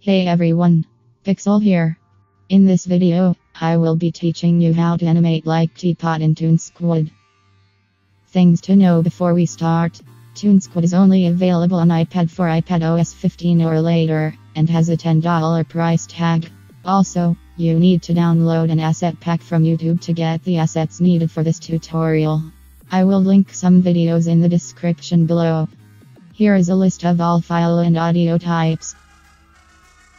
Hey everyone, Pixel here. In this video, I will be teaching you how to animate like TPOT in Toonsquid. Things to know before we start. Toonsquid is only available on iPad for iPad OS 15 or later, and has a $10 price tag. Also, you need to download an asset pack from YouTube to get the assets needed for this tutorial. I will link some videos in the description below. Here is a list of all file and audio types.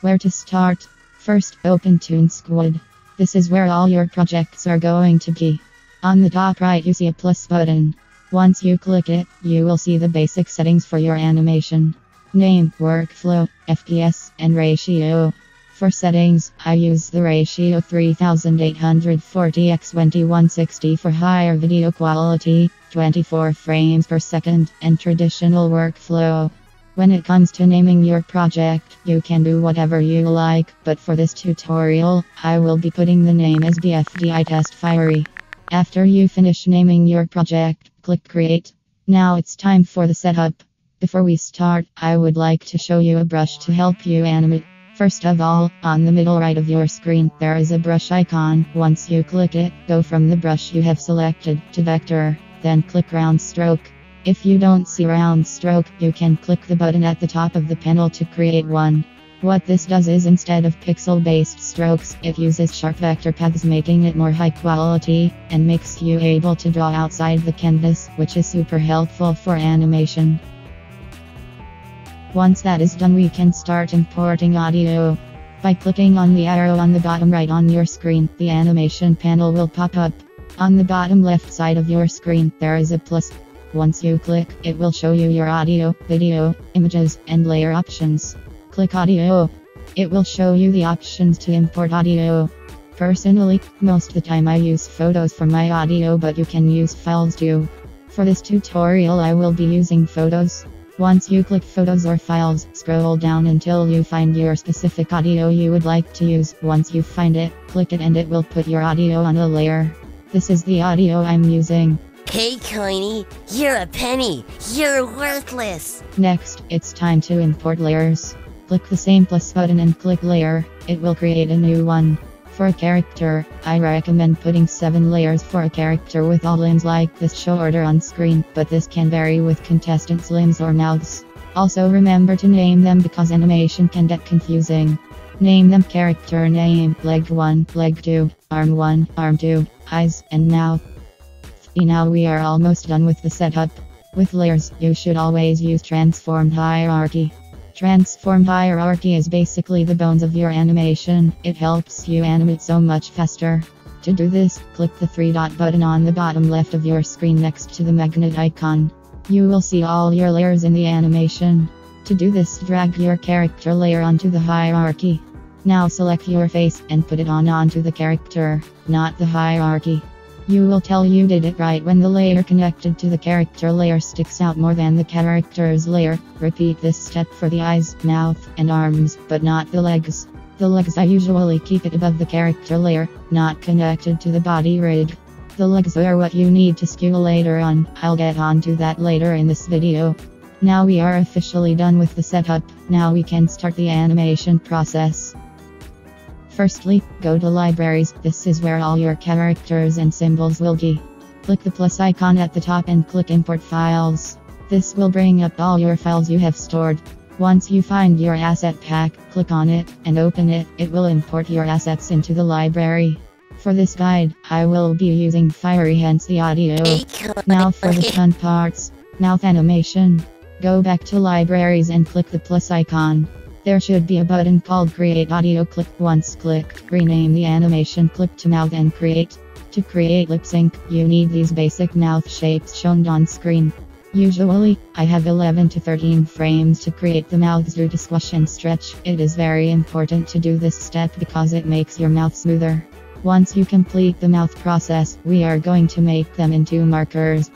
Where to start? First, open Toonsquid. This is where all your projects are going to be. On the top right, you see a plus button. Once you click it, you will see the basic settings for your animation name, workflow, FPS, and ratio. For settings, I use the ratio 3840 x 2160 for higher video quality, 24 frames per second, and traditional workflow. When it comes to naming your project, you can do whatever you like, but for this tutorial, I will be putting the name as BFDI Test Firey. After you finish naming your project, click Create. Now it's time for the setup. Before we start, I would like to show you a brush to help you animate. First of all, on the middle right of your screen, there is a brush icon. Once you click it, go from the brush you have selected to vector, then click round stroke. If you don't see round stroke, you can click the button at the top of the panel to create one. What this does is instead of pixel based strokes, it uses sharp vector paths, making it more high quality and makes you able to draw outside the canvas, which is super helpful for animation. Once that is done, we can start importing audio. By clicking on the arrow on the bottom right on your screen, the animation panel will pop up. On the bottom left side of your screen, there is a plus. Once you click, it will show you your audio, video, images, and layer options. Click audio. It will show you the options to import audio. Personally, most of the time I use photos for my audio, but you can use files too. For this tutorial, I will be using photos. Once you click photos or files, scroll down until you find your specific audio you would like to use. Once you find it, click it and it will put your audio on a layer. This is the audio I'm using. Hey, Coiny, you're a penny. You're worthless. Next, it's time to import layers. Click the same plus button and click layer. It will create a new one. For a character, I recommend putting 7 layers for a character with all limbs like this show order on screen, but this can vary with contestants' limbs or mouths. Also remember to name them because animation can get confusing. Name them character name, leg 1, leg 2, arm 1, arm 2, eyes, and mouth. Now we are almost done with the setup. With layers, you should always use transform hierarchy. Transform hierarchy is basically the bones of your animation. It helps you animate so much faster. To do this, click the three dot button on the bottom left of your screen next to the magnet icon. You will see all your layers in the animation. To do this, drag your character layer onto the hierarchy. Now select your face and put it on onto the character, not the hierarchy. You will tell you did it right when the layer connected to the character layer sticks out more than the character's layer. Repeat this step for the eyes, mouth, and arms, but not the legs. The legs I usually keep it above the character layer, not connected to the body rig. The legs are what you need to skew later on, I'll get onto that later in this video. Now we are officially done with the setup, now we can start the animation process. Firstly, go to libraries, this is where all your characters and symbols will be. Click the plus icon at the top and click import files. This will bring up all your files you have stored. Once you find your asset pack, click on it and open it, it will import your assets into the library. For this guide, I will be using Firey hence the audio. Now for the fun parts. Mouth animation. Go back to libraries and click the plus icon. There should be a button called Create Audio. Click once clicked, rename the animation, click to mouth and create. To create lip sync, you need these basic mouth shapes shown on screen. Usually, I have 11 to 13 frames to create the mouths due to squash and stretch. It is very important to do this step because it makes your mouth smoother. Once you complete the mouth process, we are going to make them into markers.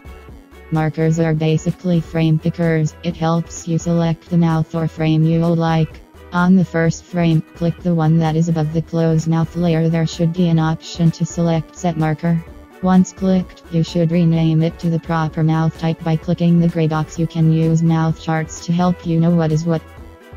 Markers are basically frame pickers. It helps you select the mouth or frame you like. On the first frame, click the one that is above the closed mouth layer. There should be an option to select set marker. Once clicked, you should rename it to the proper mouth type by clicking the gray box. You can use mouth charts to help you know what is what.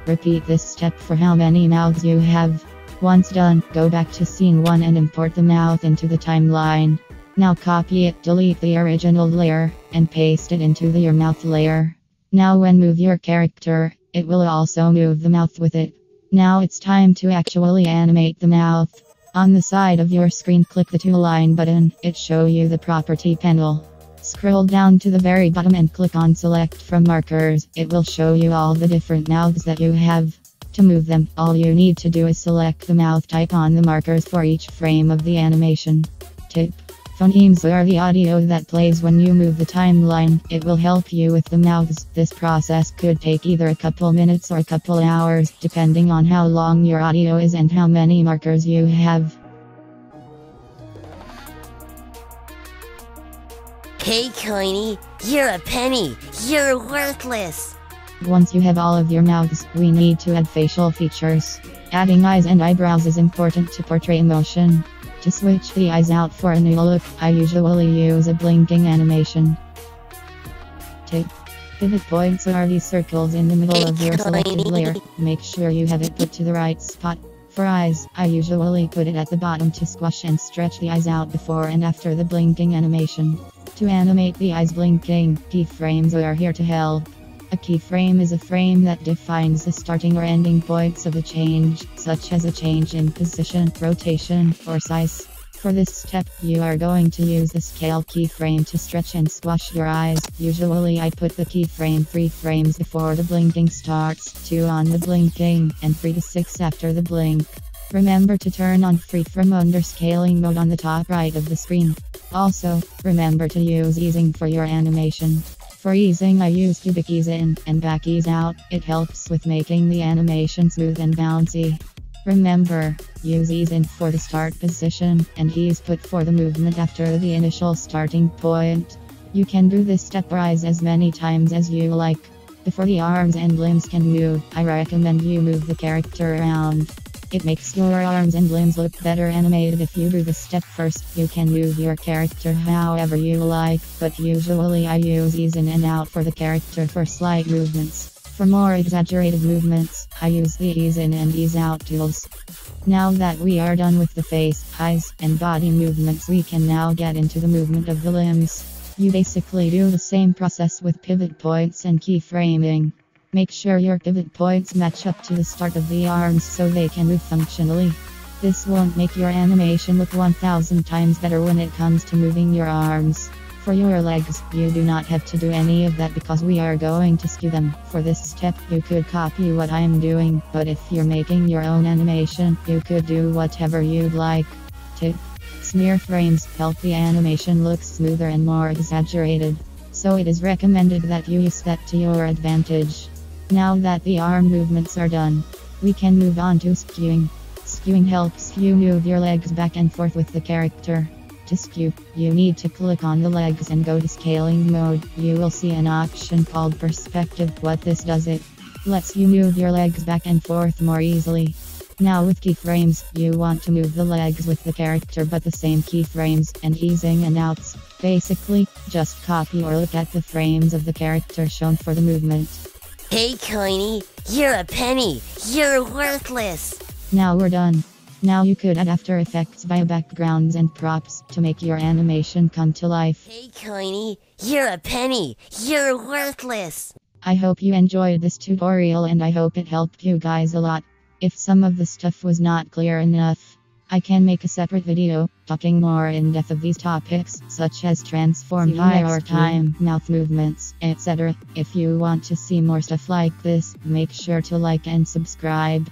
Repeat this step for how many mouths you have. Once done, go back to scene 1 and import the mouth into the timeline. Now copy it, delete the original layer, and paste it into the your mouth layer. Now when move your character, it will also move the mouth with it. Now it's time to actually animate the mouth. On the side of your screen click the tool line button, it show you the property panel. Scroll down to the very bottom and click on select from markers, it will show you all the different mouths that you have. To move them, all you need to do is select the mouth type on the markers for each frame of the animation. Tip Phonemes are the audio that plays when you move the timeline. It will help you with the mouths. This process could take either a couple minutes or a couple hours, depending on how long your audio is and how many markers you have. Hey, Coiny, you're a penny. You're worthless. Once you have all of your mouths, we need to add facial features. Adding eyes and eyebrows is important to portray emotion. To switch the eyes out for a new look, I usually use a blinking animation. Tip. Pivot points are these circles in the middle of your selected layer. Make sure you have it put to the right spot. For eyes, I usually put it at the bottom to squash and stretch the eyes out before and after the blinking animation. To animate the eyes blinking, keyframes are here to help. A keyframe is a frame that defines the starting or ending points of a change, such as a change in position, rotation, or size. For this step, you are going to use the scale keyframe to stretch and squash your eyes. Usually I put the keyframe 3 frames before the blinking starts, 2 on the blinking, and 3 to 6 after the blink. Remember to turn on free from under scaling mode on the top right of the screen. Also, remember to use easing for your animation. For easing I use cubic ease in and back ease out, it helps with making the animation smooth and bouncy. Remember, use ease in for the start position and ease put for the movement after the initial starting point. You can do this stepwise as many times as you like. Before the arms and limbs can move, I recommend you move the character around. It makes your arms and limbs look better animated if you do the step first. You can move your character however you like, but usually I use ease in and out for the character for slight movements. For more exaggerated movements, I use the ease in and ease out tools. Now that we are done with the face, eyes, and body movements we can now get into the movement of the limbs. You basically do the same process with pivot points and keyframing. Make sure your pivot points match up to the start of the arms so they can move functionally. This won't make your animation look 1000 times better when it comes to moving your arms. For your legs, you do not have to do any of that because we are going to skew them. For this step, you could copy what I am doing, but if you're making your own animation, you could do whatever you'd like. Tip. Smear frames help the animation look smoother and more exaggerated. So it is recommended that you use that to your advantage. Now that the arm movements are done, we can move on to skewing. Skewing helps you move your legs back and forth with the character. To skew, you need to click on the legs and go to scaling mode. You will see an option called perspective. What this does it lets you move your legs back and forth more easily. Now with keyframes, you want to move the legs with the character but the same keyframes and easing and outs. Basically, just copy or look at the frames of the character shown for the movement. Hey, Coiny, you're a penny. You're worthless. Now we're done. Now you could add After Effects via backgrounds and props to make your animation come to life. Hey, Coiny, you're a penny. You're worthless. I hope you enjoyed this tutorial and I hope it helped you guys a lot. If some of the stuff was not clear enough, I can make a separate video talking more in depth of these topics, such as transform or time, mouth movements, etc. If you want to see more stuff like this, make sure to like and subscribe.